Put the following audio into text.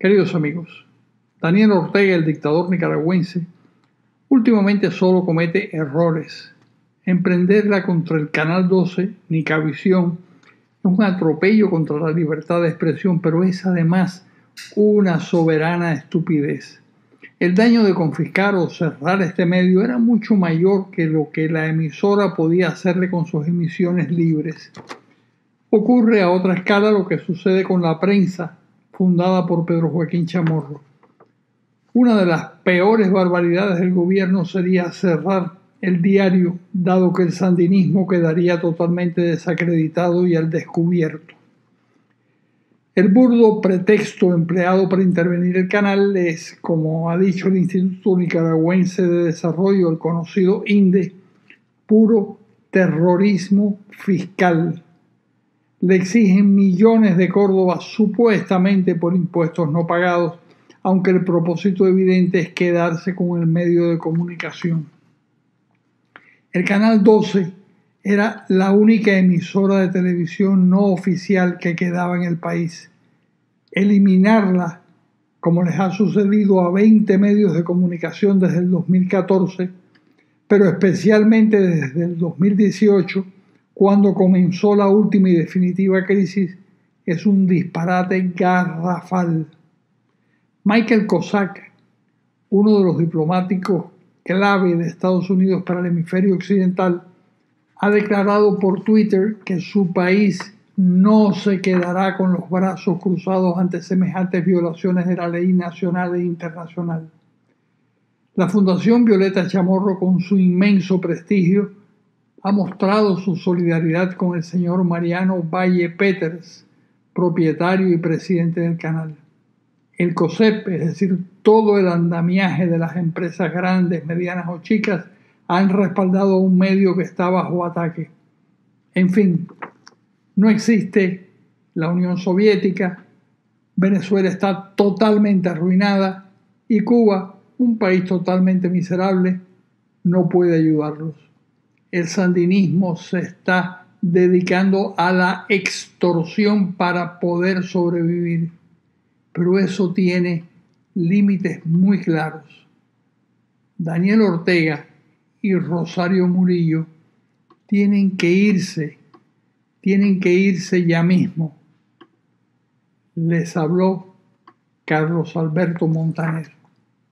Queridos amigos, Daniel Ortega, el dictador nicaragüense, últimamente solo comete errores. Emprenderla contra el Canal 12, Nicavisión, es un atropello contra la libertad de expresión, pero es además una soberana estupidez. El daño de confiscar o cerrar este medio era mucho mayor que lo que la emisora podía hacerle con sus emisiones libres. Ocurre a otra escala lo que sucede con la prensa, fundada por Pedro Joaquín Chamorro. Una de las peores barbaridades del gobierno sería cerrar el diario, dado que el sandinismo quedaría totalmente desacreditado y al descubierto. El burdo pretexto empleado para intervenir el canal es, como ha dicho el Instituto Nicaragüense de Desarrollo, el conocido INDE, puro terrorismo fiscal. Le exigen millones de Córdoba supuestamente por impuestos no pagados, aunque el propósito evidente es quedarse con el medio de comunicación. El Canal 12 era la única emisora de televisión no oficial que quedaba en el país. Eliminarla, como les ha sucedido a 20 medios de comunicación desde el 2014, pero especialmente desde el 2018, cuando comenzó la última y definitiva crisis, es un disparate garrafal. Michael Cossack, uno de los diplomáticos clave de Estados Unidos para el hemisferio occidental, ha declarado por Twitter que su país no se quedará con los brazos cruzados ante semejantes violaciones de la ley nacional e internacional. La Fundación Violeta Chamorro, con su inmenso prestigio, ha mostrado su solidaridad con el señor Mariano Valle Peters, propietario y presidente del canal el COSEP, es decir, todo el andamiaje de las empresas grandes, medianas o chicas, han respaldado un medio que está bajo ataque. En fin, no existe la Unión Soviética, Venezuela está totalmente arruinada y Cuba, un país totalmente miserable, no puede ayudarlos. El sandinismo se está dedicando a la extorsión para poder sobrevivir pero eso tiene límites muy claros. Daniel Ortega y Rosario Murillo tienen que irse, tienen que irse ya mismo. Les habló Carlos Alberto Montaner.